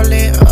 all in.